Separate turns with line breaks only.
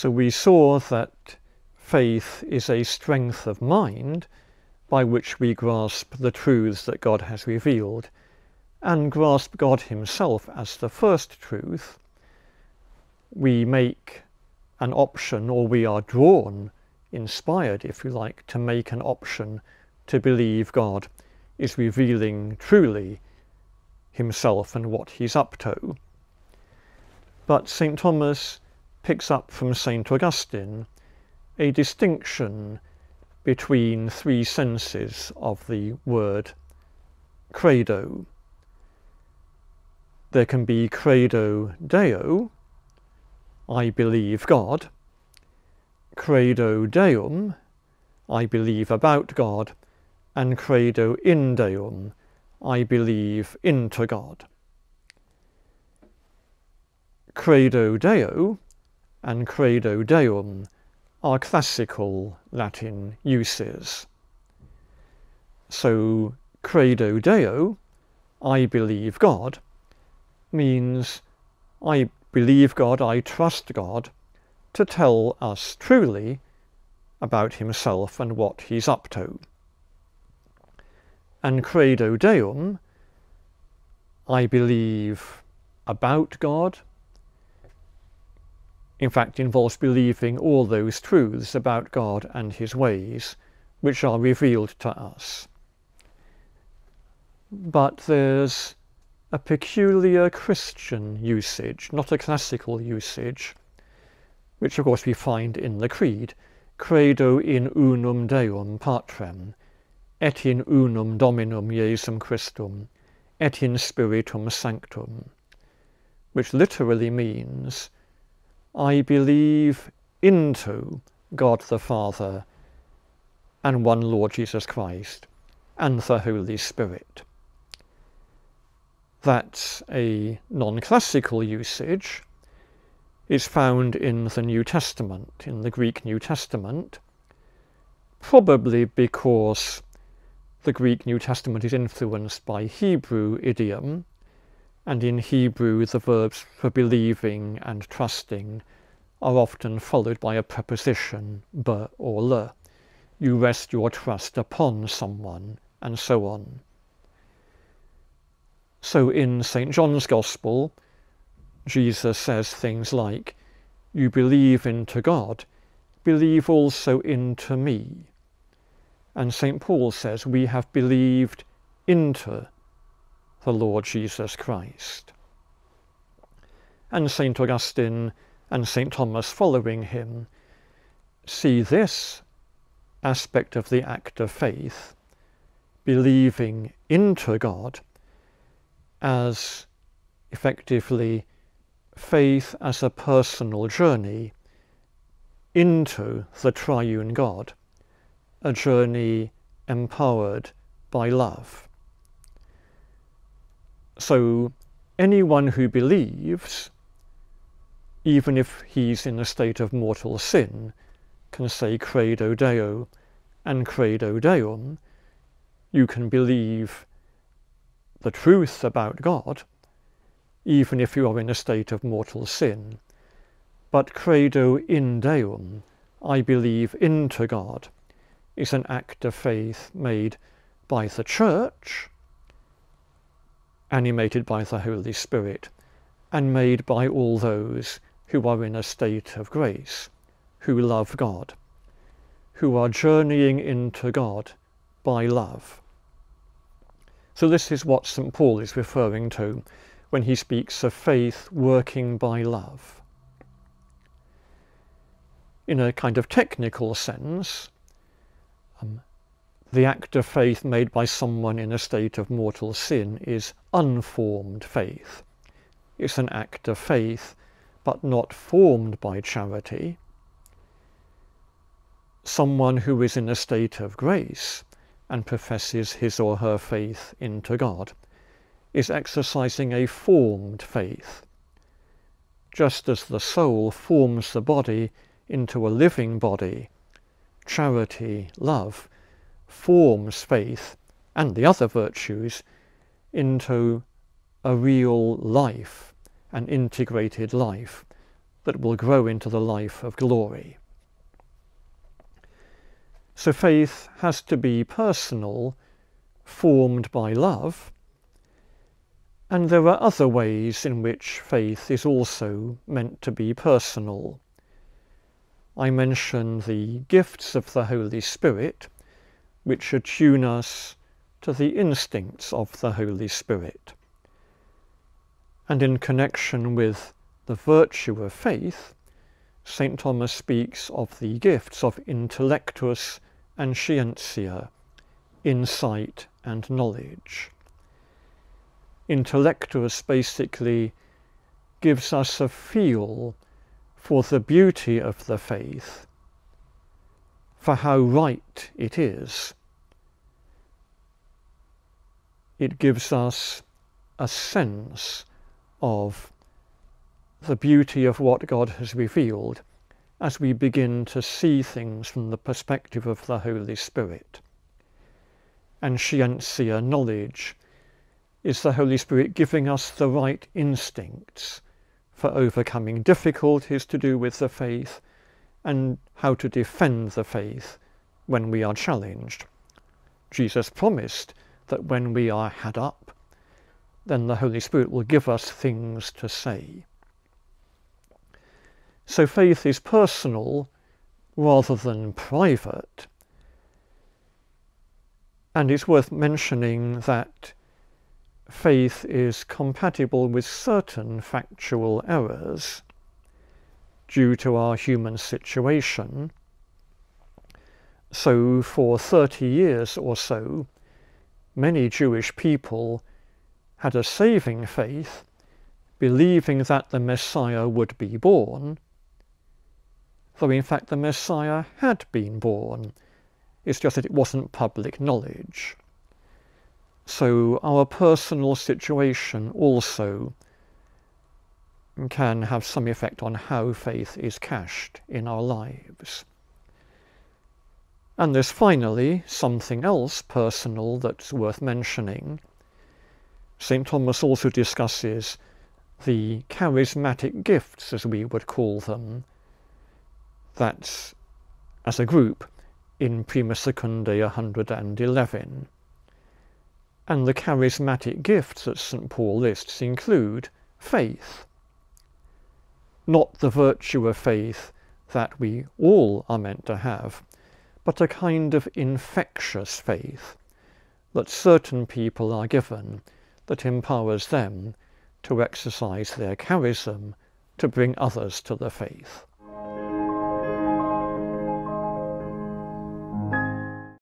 So we saw that faith is a strength of mind by which we grasp the truths that God has revealed and grasp God Himself as the first truth. We make an option, or we are drawn, inspired, if you like, to make an option to believe God is revealing truly himself and what he's up to. But St. Thomas picks up from St. Augustine a distinction between three senses of the word credo. There can be credo deo, I believe God, credo deum, I believe about God, and credo in deum, I believe into God. Credo deo and credo deum are classical Latin uses. So credo deo, I believe God, means I believe God, I trust God to tell us truly about himself and what he's up to. And credo deum, I believe about God, in fact involves believing all those truths about God and his ways which are revealed to us. But there's a peculiar Christian usage, not a classical usage, which of course we find in the Creed, credo in unum Deum patrem, et in unum Dominum Jesum Christum, et in Spiritum Sanctum, which literally means, I believe into God the Father and one Lord Jesus Christ and the Holy Spirit. That's a non-classical usage. It's found in the New Testament, in the Greek New Testament, probably because the Greek New Testament is influenced by Hebrew idiom, and in Hebrew the verbs for believing and trusting are often followed by a preposition, be or le. You rest your trust upon someone, and so on. So in St. John's Gospel, Jesus says things like, You believe into God, believe also into me. And St. Paul says, We have believed into the Lord Jesus Christ. And St. Augustine and St. Thomas following him see this aspect of the act of faith, believing into God, as effectively faith as a personal journey into the triune God a journey empowered by love. So anyone who believes, even if he's in a state of mortal sin, can say Credo Deo and Credo Deum. You can believe the truth about God, even if you are in a state of mortal sin. But Credo in Deum, I believe into God, is an act of faith made by the Church, animated by the Holy Spirit, and made by all those who are in a state of grace, who love God, who are journeying into God by love. So this is what St. Paul is referring to when he speaks of faith working by love. In a kind of technical sense, um, the act of faith made by someone in a state of mortal sin is unformed faith. It's an act of faith, but not formed by charity. Someone who is in a state of grace and professes his or her faith into God is exercising a formed faith. Just as the soul forms the body into a living body, charity, love, forms faith and the other virtues into a real life, an integrated life that will grow into the life of glory. So faith has to be personal, formed by love, and there are other ways in which faith is also meant to be personal. I mention the gifts of the Holy Spirit, which attune us to the instincts of the Holy Spirit. And in connection with the virtue of faith, St. Thomas speaks of the gifts of intellectus and scientia, insight and knowledge. Intellectus basically gives us a feel for the beauty of the faith, for how right it is. It gives us a sense of the beauty of what God has revealed as we begin to see things from the perspective of the Holy Spirit. And scientia, knowledge, is the Holy Spirit giving us the right instincts for overcoming difficulties to do with the faith and how to defend the faith when we are challenged. Jesus promised that when we are had up, then the Holy Spirit will give us things to say. So faith is personal rather than private. And it's worth mentioning that faith is compatible with certain factual errors due to our human situation. So, for 30 years or so, many Jewish people had a saving faith, believing that the Messiah would be born, though in fact the Messiah had been born. It's just that it wasn't public knowledge. So our personal situation also can have some effect on how faith is cached in our lives. And there's finally something else personal that's worth mentioning. St. Thomas also discusses the charismatic gifts, as we would call them. That's as a group in Prima Secundae 111. And the charismatic gifts that St. Paul lists include faith, not the virtue of faith that we all are meant to have, but a kind of infectious faith that certain people are given that empowers them to exercise their charism to bring others to the faith.